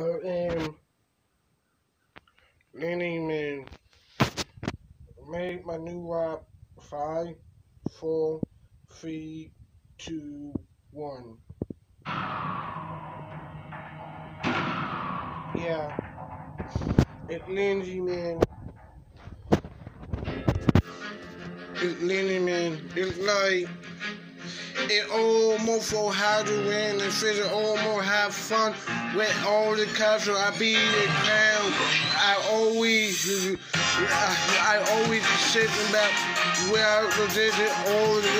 Uh, and Lenny Man made my new rap five, four, three, two, one. Yeah, it Lindsay Man. It Lenny Man. It's like it almost for how to win and feel almost have fun with all the culture I be a clown. I always I, I always sitting about where I did it all the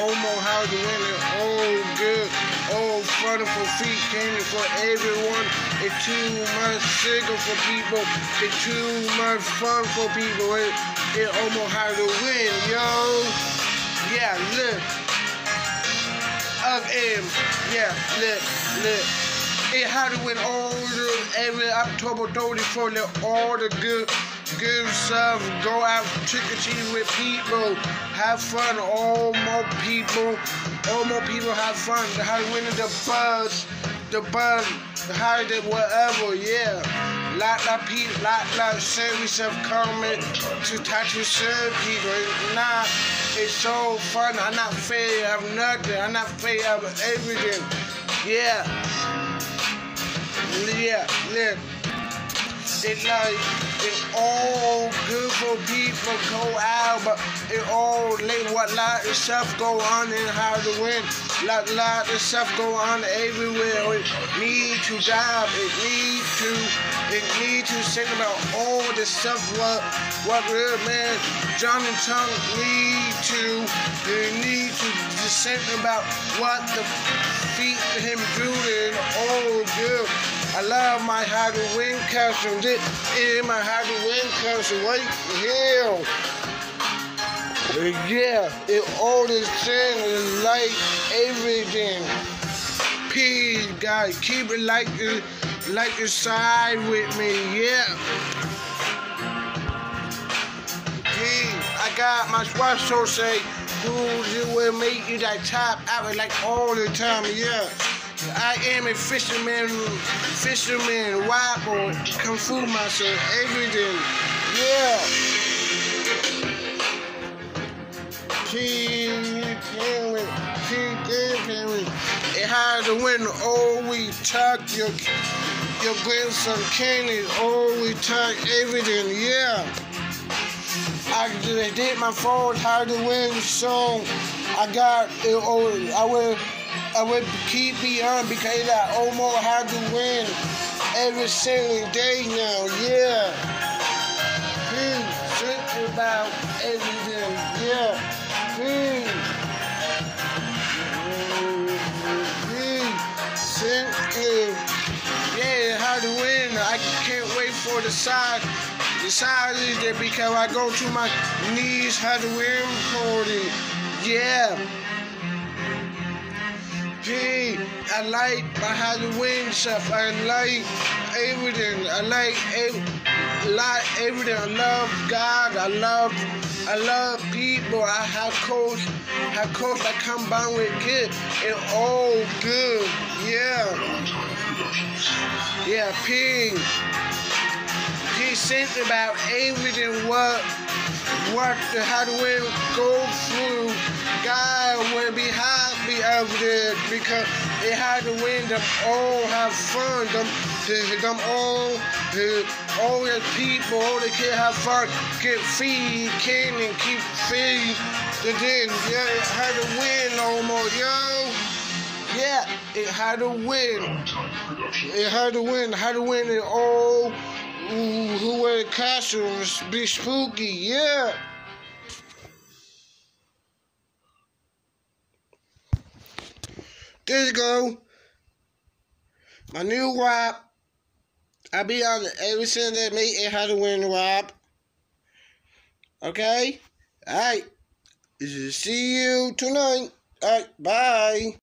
almost how to win it all good. All fun for feet candy for everyone. It's too much sugar for people. It's too much fun for people. It, it almost how to win, yo. Yeah, look, look. It win all the every October 34, let all the good good stuff go out trick or treating with people. Have fun, all more people. All more people have fun. How to win the buzz, the buzz, the holiday, whatever, yeah. Lot of people, lot of service have coming to touch to serve people. Nah, it's so fun. I'm not afraid of nothing. I'm not afraid of everything. Yeah. Yeah, look. It's like it's all good for people go out, but it all like what lot of stuff go on and how to win. Lot lot of stuff go on everywhere. It need to job. It need to it need to think about all the stuff what what real man John and Tongue need to they need to just think about what the feet him doing oh, all good. I love my how to win costume. This is my how to win costume right here. Yeah, it all the same is like everything. Peace, guys. Keep it like it, like your side with me. Yeah. I got my wife so say, who will make you that top out like all the time. Yeah. I am a fisherman, fisherman, white boy, kung fu master, everything. Yeah. King Henry, King Henry. It had to win oh, always talk your your grandson Kenny always talk everything. Yeah. I did my fault how to win song. I got it. all I will. I would keep me on because I almost had to win every single day now. Yeah. Please think about everything. Yeah. Please think. Yeah, how to win. I can't wait for the side. The side is there because I go to my knees. How to win party. Yeah. Hey, I like my Halloween stuff. I like everything. I like every, like everything. I love God. I love, I love people. I have coach, have coach that come by with kids. It's all good. Yeah. Yeah, P. He thinks about everything. What, what the Halloween go through. God will be happy over there because they had to win them all have fun. Them, them all, the, all the people, all the kids have fun. Get feed, can and keep feed. The then, yeah, it had to win no more, yo. Yeah, it had to win. It had to win. Had to win it all. Ooh, who wear costumes be spooky, yeah. There you go. My new rap. I be on every Sunday meet it how to win rap. Okay? Alright. See you tonight. Alright, bye.